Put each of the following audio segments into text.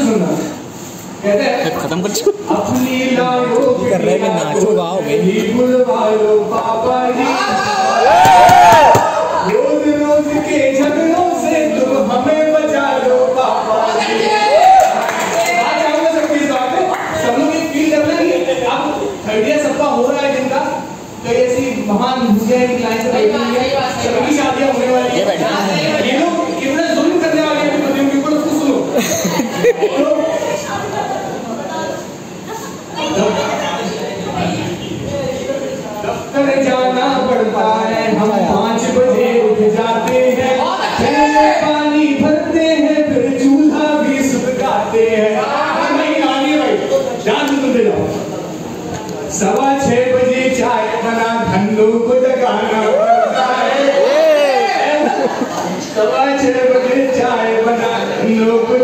से सुनना। कहते हैं खत्म कर चुका। अपनी लाडो कर रहे हैं, नाचो, भाई। ही पापा जी रोज रोज के झगड़ों से तुम हमें बचा लो पापा जी। आज हम सबकी इस बात में सब लोग ये फील कर रहे हैं अब थर्ड ईयर सबका हो रहा है जिनका तो ऐसी महान भूजिया की से बैठी हुई है सबकी शादियाँ होने वाली है ये लोग कितना जुल्म करने वाले हैं अपनी पतियों के ऊपर उसको सुनो तो दफ्तर जाना पड़ता है हम पाँच बजे उठ जाते हैं। पानी भरते हैं फिर चूल्हा भी सुलगाते हैं। नहीं आगे भाई ध्यान से सुनते सवा छह बजे चाय बना धन्नों को जगाना पड़ता है। सवा छह बजे चाय बना धन्नों को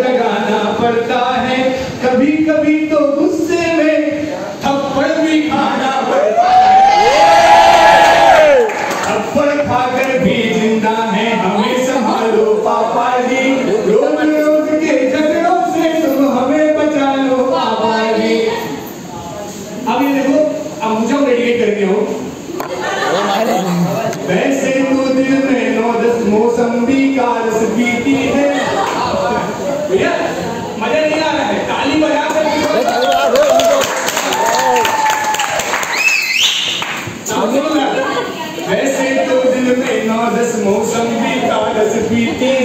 अब ये देखो अब मुझे डेडिकेट करके हो। वैसे तो दिल में नौ दस मौसमी का रस पीती है। भैया मज़ा नहीं आ रहा है ताली बजा कर वैसे तो दिल में नौ दस मौसमी का रस पीते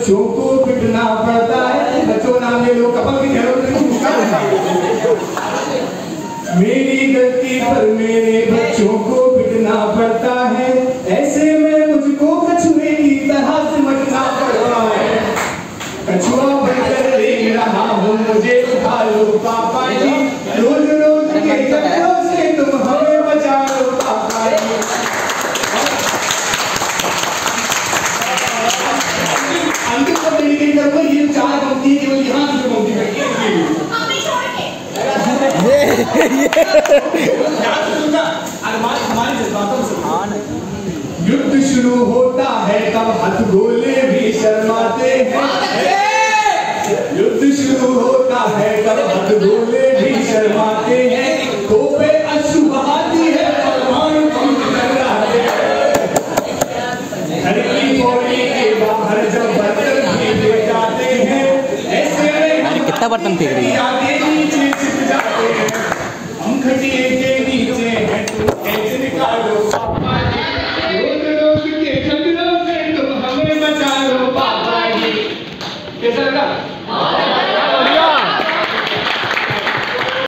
बच्चों को पिटना पड़ता है, बच्चों नाम ले लो, कपल की उसका मेरी गलती पर मेरे बच्चों को पिटना पड़ता है, ऐसे में मुझको कछुए की तरह सिमटना पड़ता है। कछुआ बनकर देख रहा हूँ, मुझे उठा लो, पापा। युद्ध शुरू होता है तब हाथ गोले भी शर्माते हैं युद्ध शुरू होता है तब हाथ गोले भी शर्माते हैं अश्रु बहाती है परमाणु की बाहर जब बर्तन ले जाते हैं ऐसे कितना बर्तन फेंक रही है?